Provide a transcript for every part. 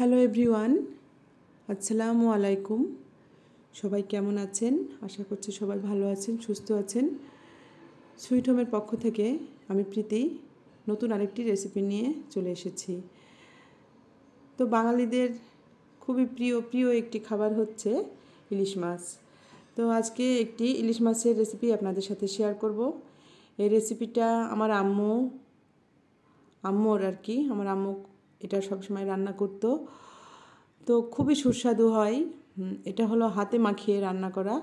Hello everyone আসসালামু আলাইকুম সবাই কেমন আছেন? আশা করছি সবাই ভালো আছেন, সুস্থ আছেন। সুইট হোমের পক্ষ থেকে আমি প্রীতি নতুন আরেকটি রেসিপি নিয়ে চলে এসেছি। তো বাঙালিদের খুবই প্রিয় প্রিয় একটি খাবার হচ্ছে ইলিশ মাছ। তো আজকে একটি ইলিশ মাছের রেসিপি আপনাদের সাথে শেয়ার করব। এই রেসিপিটা আমার আম্মু, আম্মুর আর কি, আমার আম্মু এটা সবসময় রান্না করতো। তো খুবই সুস্বাদু হয়। এটা হলো হাতে মাখিয়ে রান্না করা।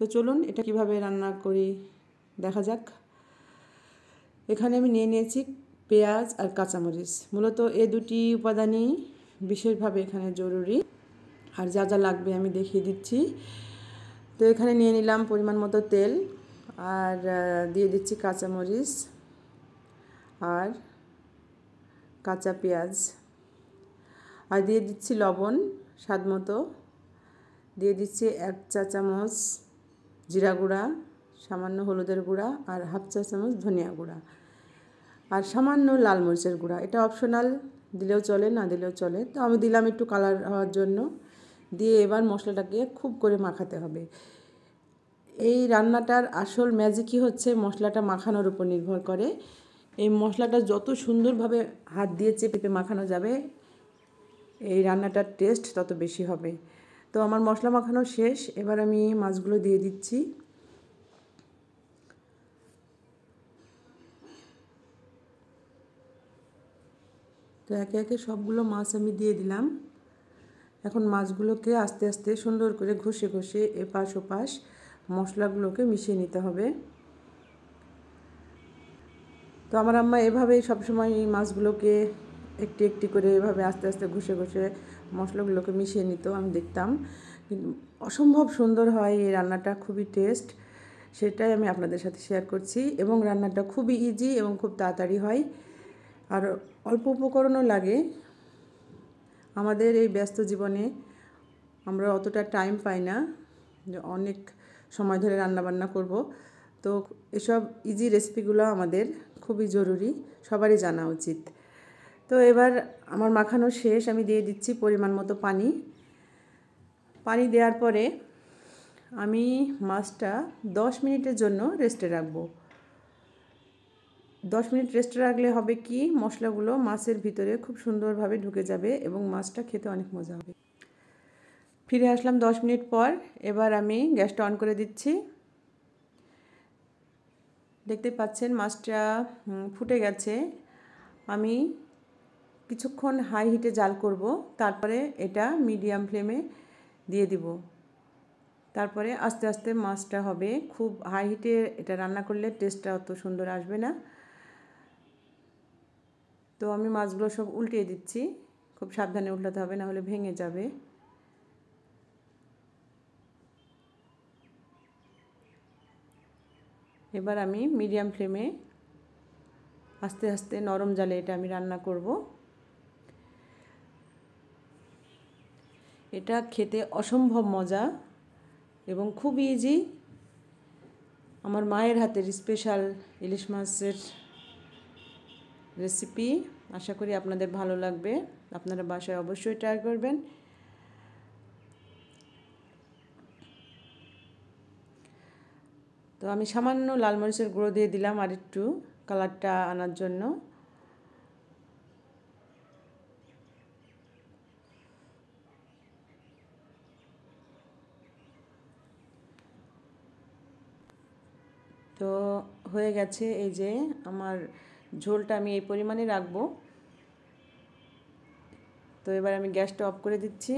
তো চলুন এটা কীভাবে রান্না করি দেখা যাক। এখানে আমি নিয়ে নিয়েছি পেঁয়াজ আর কাঁচামরিচ। মূলত এ দুটি উপাদানই বিশেষভাবে এখানে জরুরি। আর যা যা লাগবে আমি দেখিয়ে দিচ্ছি। তো এখানে নিয়ে নিলাম পরিমাণ মতো তেল। আর দিয়ে দিচ্ছি কাঁচামরিচ। আর কাঁচা পেঁয়াজ। আর দিয়ে দিচ্ছি লবণ, স্বাদ মতো। দিয়ে দিচ্ছি এক চা চামচ জিরা গুঁড়া, সামান্য হলুদের গুঁড়া আর হাফ চা চামচ ধনিয়া গুঁড়া। আর সামান্য লাল মরিচের গুঁড়া। এটা অপশনাল, দিলেও চলে, না দিলেও চলে। তো আমি দিলাম একটু কালার হওয়ার জন্য। দিয়ে এবার মশলাটাকে খুব করে মাখাতে হবে। এই রান্নাটার আসল ম্যাজিকই হচ্ছে মশলাটা মাখানোর উপর নির্ভর করে। এই মশলাটা যত সুন্দরভাবে হাত দিয়ে চেপে মাখানো যাবে, এই রান্নাটার টেস্ট তত বেশি হবে। তো আমার মশলা মাখানো শেষ, এবার আমি মাছগুলো দিয়ে দিচ্ছি। তো একে একে সবগুলো মাছ আমি দিয়ে দিলাম। এখন মাছগুলোকে আস্তে আস্তে সুন্দর করে ঘষে ঘষে এপাশ ওপাশ মশলাগুলোকে মিশিয়ে নিতে হবে। তো আমার আম্মা এভাবেই সবসময় এই মাছগুলোকে একটি একটি করে এভাবে আস্তে আস্তে ঘষে ঘষে মশলাগুলোকে মিশিয়ে নিত, আমি দেখতাম। কিন্তু অসম্ভব সুন্দর হয় এই রান্নাটা, খুবই টেস্ট সেটাই আমি আপনাদের সাথে শেয়ার করছি। এবং রান্নাটা খুবই ইজি এবং খুব তাড়াতাড়ি হয়। আর অল্প উপকরণও লাগে। আমাদের এই ব্যস্ত জীবনে আমরা অতটা টাইম পাই না যে অনেক সময় ধরে রান্নাবান্না করব। তো এসব ইজি রেসিপিগুলো আমাদের খুবই জরুরি, সবারই জানা উচিত। তো এবার আমার মাখানো শেষ, আমি দিয়ে দিচ্ছি পরিমাণ মতো পানি। পানি দেওয়ার পরে আমি মাছটা দশ মিনিটের জন্য রেস্টে রাখব। দশ মিনিট রেস্টে রাখলে হবে কি, মশলাগুলো মাছের ভিতরে খুব সুন্দরভাবে ঢুকে যাবে এবং মাছটা খেতে অনেক মজা হবে। ফিরে আসলাম দশ মিনিট পর, এবার আমি গ্যাসটা অন করে দিচ্ছি। দেখতে পাচ্ছেন মাছটা ফুটে গেছে। আমি কিছুক্ষণ হাই হিটে জাল করব, তারপরে এটা মিডিয়াম ফ্লেমে দিয়ে দিব। তারপরে আস্তে আস্তে মাছটা হবে। খুব হাই হিটে এটা রান্না করলে টেস্টটা অত সুন্দর আসবে না। তো আমি মাছগুলো সব উল্টিয়ে দিচ্ছি। খুব সাবধানে উল্টাতে হবে, না হলে ভেঙে যাবে। এবার আমি মিডিয়াম ফ্লেমে আস্তে আস্তে নরম জালে এটা আমি রান্না করব। এটা খেতে অসম্ভব মজা এবং খুব ইজি আমার মায়ের হাতের স্পেশাল ইলিশ মাছের রেসিপি আশা করি আপনাদের ভালো লাগবে। আপনারা বাসায় অবশ্যই ট্রাই করবেন। তো আমি সামান্য লাল মরিচের গুঁড়ো দিয়ে দিলাম আর একটু কালারটা আনার জন্য। তো হয়ে গেছে এই যে আমার ঝোলটা আমি এই পরিমাণে রাখব। তো এবার আমি গ্যাসটা অফ করে দিচ্ছি।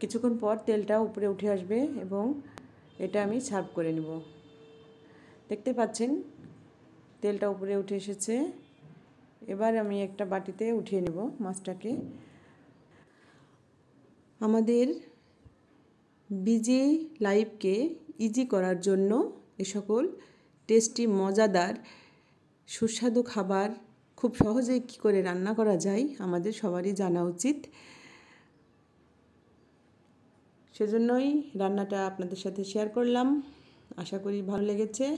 কিছুক্ষণ পর তেলটা উপরে উঠে আসবে এবং এটা আমি সার্ভ করে নেব। দেখতে পাচ্ছেন, তেলটা উপরে উঠে এসেছে। এবার আমি একটা বাটিতে উঠিয়ে নেব মাছটাকে। আমাদের বিজি লাইফকে ইজি করার জন্য এ সকল টেস্টি মজাদার, সুস্বাদু খাবার খুব সহজেই কী করে রান্না করা যায় আমাদের সবারই জানা উচিত। সেজন্যই রান্নাটা আপনাদের সাথে শেয়ার করলাম। আশা করি ভালো লেগেছে।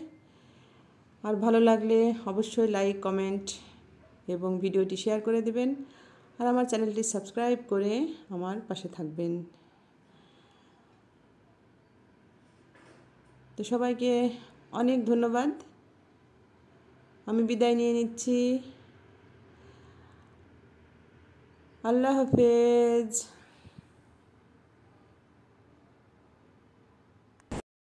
আর ভালো লাগলে অবশ্যই লাইক কমেন্ট এবং ভিডিওটি শেয়ার করে দেবেন। আর আমার চ্যানেলটি সাবস্ক্রাইব করে আমার পাশে থাকবেন। তো সবাইকে অনেক ধন্যবাদ। আমি বিদায় নিয়ে নিচ্ছি। আল্লাহ হাফেজ।